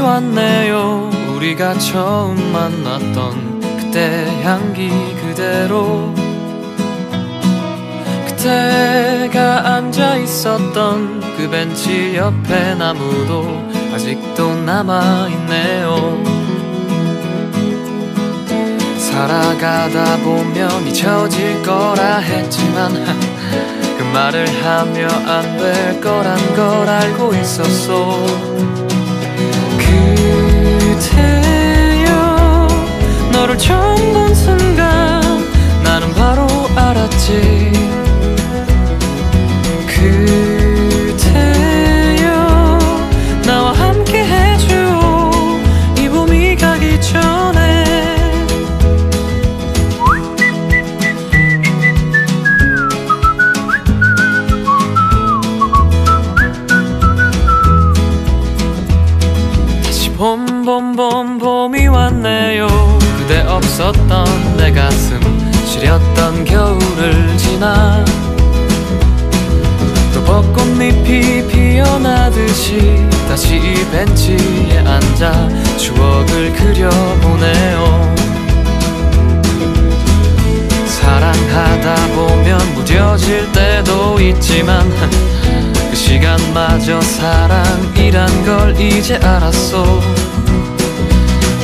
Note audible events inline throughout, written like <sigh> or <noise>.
왔네요. 우리가 처음 만났던 그때 향기 그대로. 그때가 앉아 있었던 그 벤치 옆에 나무도 아직도 남아있네요. 살아가다 보면 잊혀질 거라 했지만 <laughs> 그 말을 하며 안 될 거란 걸 알고 있었어 처음 본 순간 나는 바로 알았지. 그대여 나와 함께 해줘 이 봄이 가기 전에. 다시 봄 봄 봄 봄이 왔네요 그대 없었던 내 가슴 시렸던 겨울을 지나. 또 벚꽃잎이 피어나듯이 다시 이 벤치에 앉아 추억을 그려보네요. 사랑하다 보면 무뎌질 때도 있지만 그 시간마저 사랑이란 걸 이제 알았어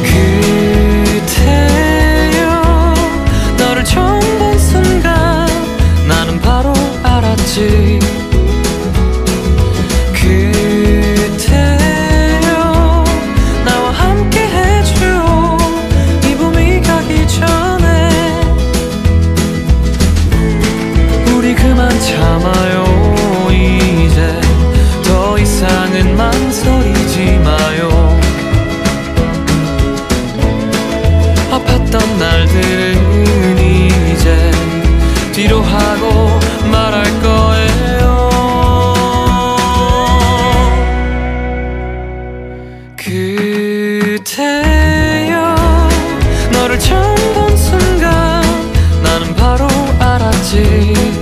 그 대여 너를 처음 본 순간 나는 바로 알았지. 그대여 나와 함께 해줘 이 봄이 가기 전에 우리 그만 참아요 있다고 말할 거예요. 그대여 너를 처음 본 순간 나는 바로 알았지.